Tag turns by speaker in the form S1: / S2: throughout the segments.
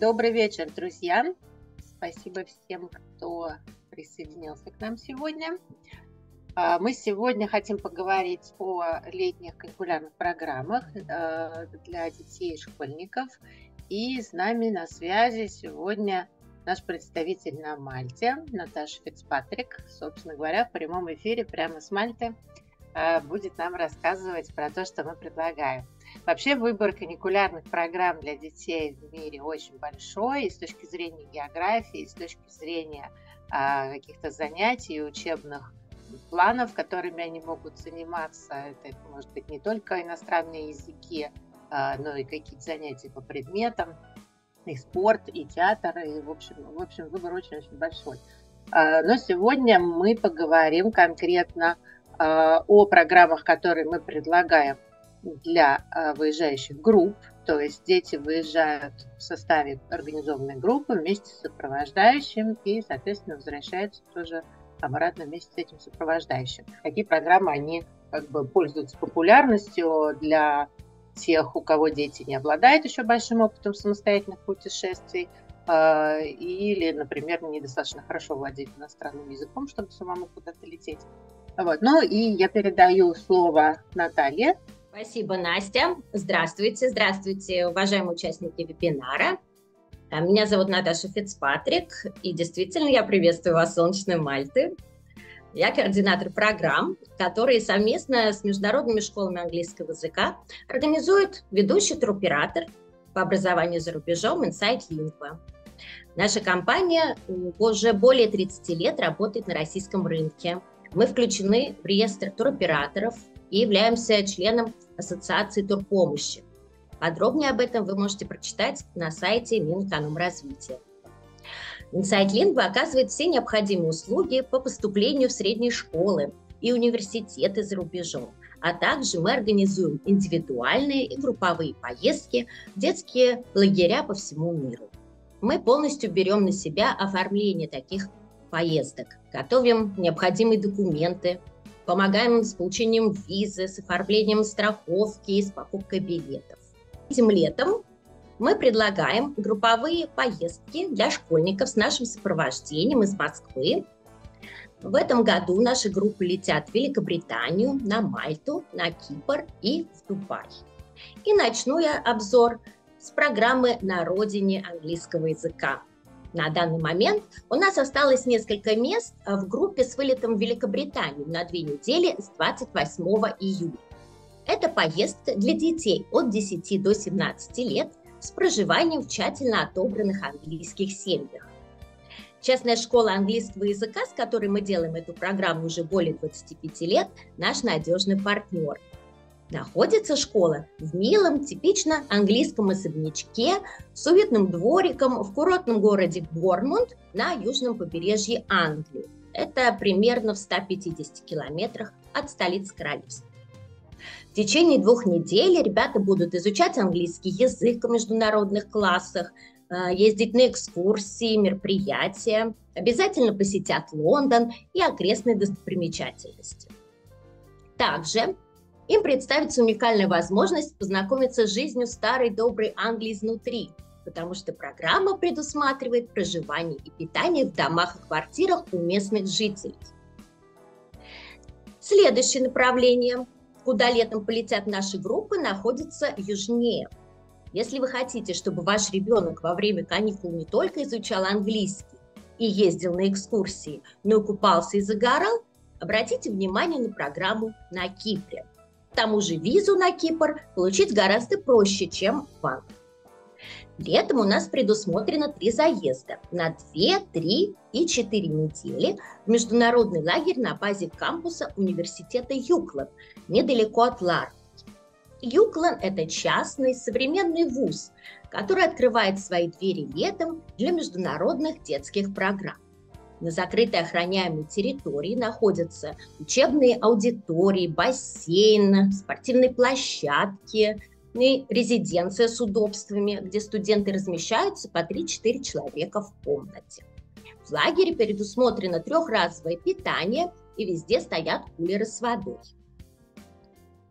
S1: Добрый вечер, друзья. Спасибо всем, кто присоединился к нам сегодня. А, мы сегодня хотим поговорить о летних калькулярных программах э, для детей и школьников. И с нами на связи сегодня наш представитель на Мальте, Наташа Фицпатрик, собственно говоря, в прямом эфире прямо с Мальты будет нам рассказывать про то, что мы предлагаем. Вообще выбор каникулярных программ для детей в мире очень большой и с точки зрения географии, и с точки зрения а, каких-то занятий, учебных планов, которыми они могут заниматься. Это может быть не только иностранные языки, а, но и какие-то занятия по предметам, и спорт, и театр, и в общем, в общем выбор очень-очень большой. А, но сегодня мы поговорим конкретно а, о программах, которые мы предлагаем для а, выезжающих групп, то есть дети выезжают в составе организованной группы вместе с сопровождающим и, соответственно, возвращаются тоже обратно вместе с этим сопровождающим. Какие программы они как бы пользуются популярностью для тех, у кого дети не обладают еще большим опытом самостоятельных путешествий, а, или, например, недостаточно хорошо владеют иностранным языком, чтобы самому куда-то лететь. Вот. Ну и я передаю слово Наталье,
S2: Спасибо, Настя. Здравствуйте, здравствуйте, уважаемые участники вебинара. А, меня зовут Наташа Фицпатрик, и действительно я приветствую вас, солнечной Мальты. Я координатор программ, которые совместно с международными школами английского языка организует ведущий туроператор по образованию за рубежом Insight Lingua. Наша компания уже более 30 лет работает на российском рынке. Мы включены в реестр туроператоров, и являемся членом Ассоциации турпомощи. Подробнее об этом вы можете прочитать на сайте Минэкономразвития. Insight Lingua оказывает все необходимые услуги по поступлению в средние школы и университеты за рубежом, а также мы организуем индивидуальные и групповые поездки детские лагеря по всему миру. Мы полностью берем на себя оформление таких поездок, готовим необходимые документы, помогаем с получением визы, с оформлением страховки, с покупкой билетов. Этим летом мы предлагаем групповые поездки для школьников с нашим сопровождением из Москвы. В этом году наши группы летят в Великобританию, на Мальту, на Кипр и в Дубай. И начну я обзор с программы «На родине английского языка», на данный момент у нас осталось несколько мест э, в группе с вылетом в Великобританию на две недели с 28 июля. Это поездка для детей от 10 до 17 лет с проживанием в тщательно отобранных английских семьях. Частная школа английского языка, с которой мы делаем эту программу уже более 25 лет, наш надежный партнер – Находится школа в милом, типично английском особнячке с уютным двориком в курортном городе Бормунд на южном побережье Англии. Это примерно в 150 километрах от столицы королевства. В течение двух недель ребята будут изучать английский язык в международных классах, э, ездить на экскурсии, мероприятия, обязательно посетят Лондон и окрестные достопримечательности. Также им представится уникальная возможность познакомиться с жизнью старой доброй Англии изнутри, потому что программа предусматривает проживание и питание в домах и квартирах у местных жителей. Следующее направление, куда летом полетят наши группы, находится южнее. Если вы хотите, чтобы ваш ребенок во время каникул не только изучал английский и ездил на экскурсии, но и купался и загорал, обратите внимание на программу на Кипре. К тому же визу на Кипр получить гораздо проще, чем в Англии. Летом у нас предусмотрено три заезда на 2, 3 и 4 недели в международный лагерь на базе кампуса университета Юклан, недалеко от Ларвики. Юклан – это частный современный вуз, который открывает свои двери летом для международных детских программ. На закрытой охраняемой территории находятся учебные аудитории, бассейн, спортивные площадки и резиденция с удобствами, где студенты размещаются по 3-4 человека в комнате. В лагере предусмотрено трехразовое питание и везде стоят кулеры с водой.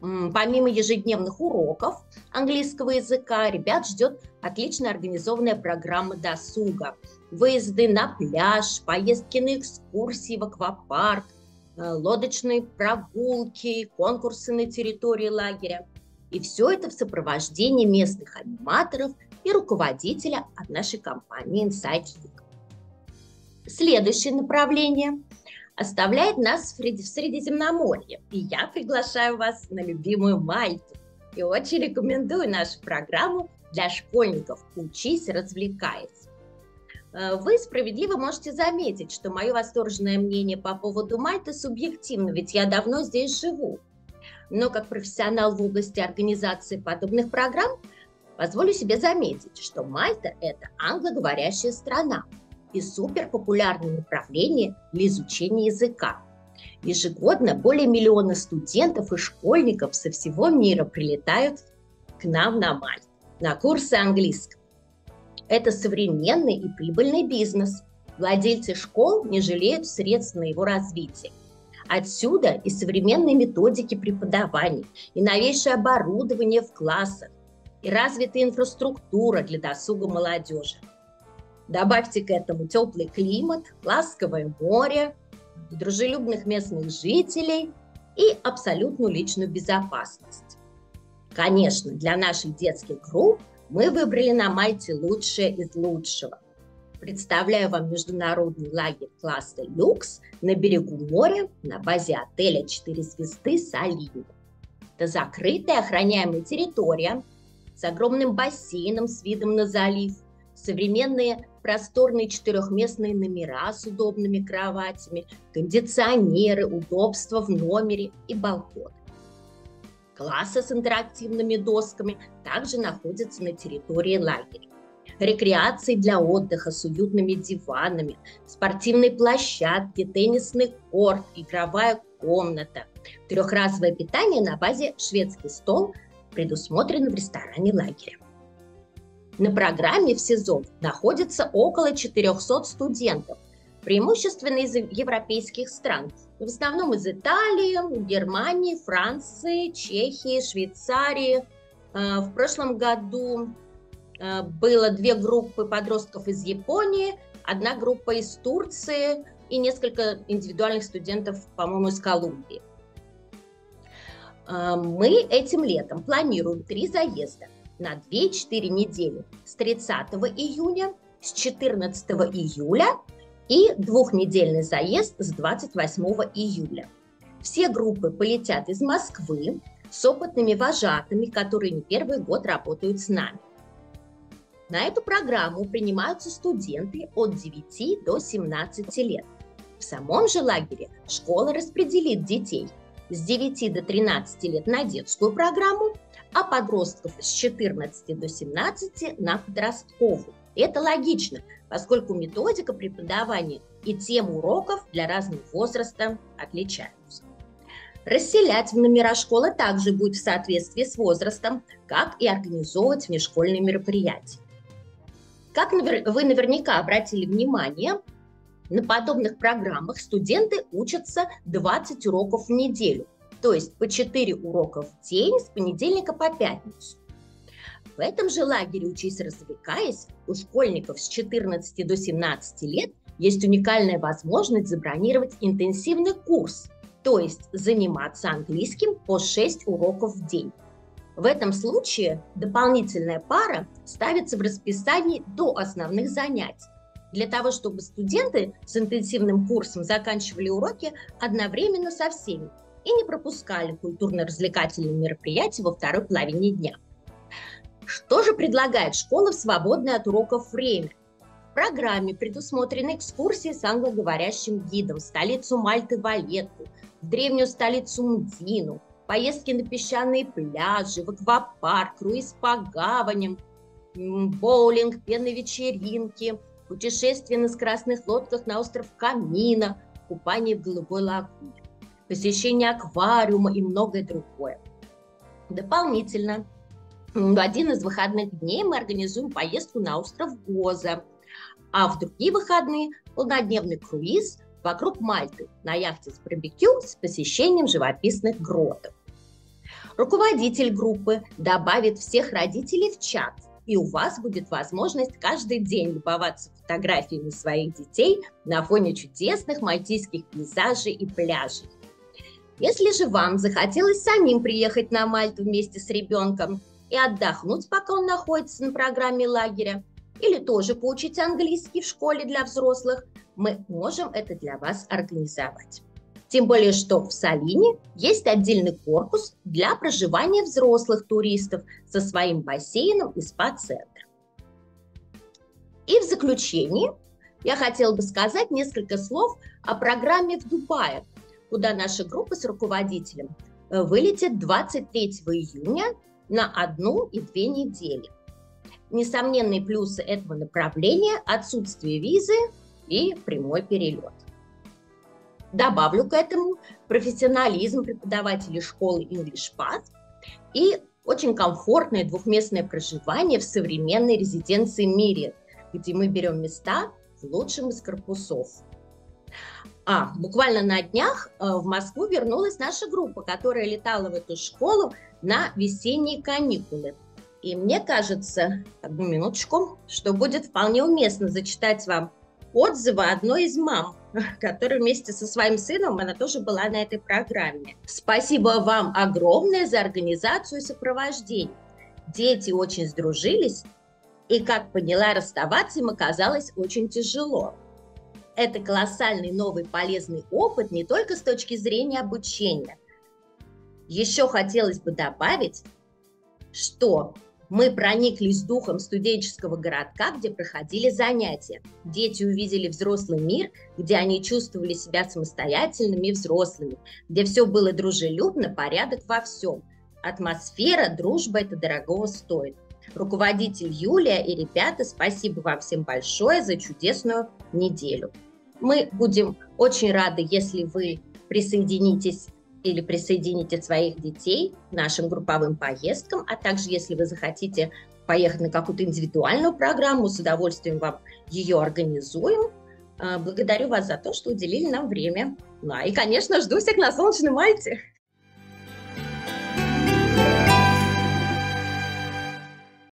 S2: Помимо ежедневных уроков английского языка, ребят ждет отлично организованная программа досуга. Выезды на пляж, поездки на экскурсии в аквапарк, э, лодочные прогулки, конкурсы на территории лагеря. И все это в сопровождении местных аниматоров и руководителя от нашей компании Inside League. Следующее направление – оставляет нас в Средиземноморье. И я приглашаю вас на любимую Мальту. И очень рекомендую нашу программу для школьников «Учись, развлекаясь». Э, вы справедливо можете заметить, что мое восторженное мнение по поводу Мальты субъективно, ведь я давно здесь живу. Но как профессионал в области организации подобных программ, позволю себе заметить, что Мальта – это англоговорящая страна, и суперпопулярное направление для изучения языка. Ежегодно более миллиона студентов и школьников со всего мира прилетают к нам на Мальту на курсы английского. Это современный и прибыльный бизнес. Владельцы школ не жалеют средств на его развитие. Отсюда и современные методики преподавания, и новейшее оборудование в классах, и развитая инфраструктура для досуга молодежи. Добавьте к этому теплый климат, ласковое море, дружелюбных местных жителей и абсолютную личную безопасность. Конечно, для наших детских групп мы выбрали на Мальте лучшее из лучшего. Представляю вам международный лагерь класса «Люкс» на берегу моря на базе отеля «Четыре звезды» Салина. Это закрытая охраняемая территория с огромным бассейном с видом на залив, современные просторные четырехместные номера с удобными кроватями, кондиционеры, удобства в номере и балкон. Классы с интерактивными досками также находятся на территории лагеря. Рекреации для отдыха с уютными диванами, спортивные площадки, теннисный корт, игровая комната. Трехразовое питание на базе «Шведский стол» предусмотрено в ресторане лагеря. На программе в сезон находится около 400 студентов, преимущественно из европейских стран, в основном из Италии, Германии, Франции, Чехии, Швейцарии. А, в прошлом году а, было две группы подростков из Японии, одна группа из Турции и несколько индивидуальных студентов, по-моему, из Колумбии. А, мы этим летом планируем три заезда – на 2-4 недели с 30 июня, с 14 июля и двухнедельный заезд с 28 июля. Все группы полетят из Москвы с опытными вожатыми, которые не первый год работают с нами. На эту программу принимаются студенты от 9 до 17 лет. В самом же лагере школа распределит детей с 9 до 13 лет на детскую программу, а подростков с 14 до 17 на подростковую. Это логично, поскольку методика преподавания и темы уроков для разных возраста отличаются. Расселять в номера школы также будет в соответствии с возрастом, как и организовывать внешкольные мероприятия. Как вы наверняка обратили внимание, на подобных программах студенты учатся 20 уроков в неделю – то есть по 4 урока в день с понедельника по пятницу. В этом же лагере «Учись, развлекаясь» у школьников с 14 до 17 лет есть уникальная возможность забронировать интенсивный курс, то есть заниматься английским по 6 уроков в день. В этом случае дополнительная пара ставится в расписании до основных занятий, для того, чтобы студенты с интенсивным курсом заканчивали уроки одновременно со всеми, и не пропускали культурно-развлекательные мероприятия во второй половине дня. Что же предлагает школа в свободное от уроков время? В программе предусмотрены экскурсии с англоговорящим гидом в столицу Мальты Валетту, в древнюю столицу Мдину, поездки на песчаные пляжи, в аквапарк, круиз по гаваням, боулинг, пенные вечеринки, путешествия на скоростных лодках на остров Камина, купание в голубой лагуне посещение аквариума и многое другое. Дополнительно, в один из выходных дней мы организуем поездку на остров Гоза, а в другие выходные полнодневный круиз вокруг Мальты на яхте с барбекю с посещением живописных гротов. Руководитель группы добавит всех родителей в чат, и у вас будет возможность каждый день любоваться фотографиями своих детей на фоне чудесных мальтийских пейзажей и пляжей. Если же вам захотелось самим приехать на Мальту вместе с ребенком и отдохнуть, пока он находится на программе лагеря, или тоже поучить английский в школе для взрослых, мы можем это для вас организовать. Тем более, что в Салине есть отдельный корпус для проживания взрослых туристов со своим бассейном и спа-центром. И в заключение я хотела бы сказать несколько слов о программе в Дубае, куда наша группа с руководителем э, вылетит 23 июня на одну и две недели. Несомненные плюсы этого направления – отсутствие визы и прямой перелет. Добавлю к этому профессионализм преподавателей школы English Path и очень комфортное двухместное проживание в современной резиденции Мире, где мы берем места в лучшем из корпусов. А, буквально на днях э, в Москву вернулась наша группа, которая летала в эту школу на весенние каникулы. И мне кажется, одну минуточку, что будет вполне уместно зачитать вам отзывы одной из мам, которая вместе со своим сыном, она тоже была на этой программе. Спасибо вам огромное за организацию и сопровождение. Дети очень сдружились, и, как поняла, расставаться им оказалось очень тяжело. Это колоссальный новый полезный опыт не только с точки зрения обучения. Еще хотелось бы добавить, что мы прониклись духом студенческого городка, где проходили занятия. Дети увидели взрослый мир, где они чувствовали себя самостоятельными и взрослыми, где все было дружелюбно, порядок во всем. Атмосфера, дружба это дорогого стоит. Руководитель Юлия и ребята, спасибо вам всем большое за чудесную неделю. Мы будем очень рады, если вы присоединитесь или присоедините своих детей к нашим групповым поездкам, а также, если вы захотите поехать на какую-то индивидуальную программу, с удовольствием вам ее организуем. А, благодарю вас за то, что уделили нам время. Ну и, конечно, жду всех на Солнечной Мальте.